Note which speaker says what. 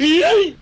Speaker 1: E aí?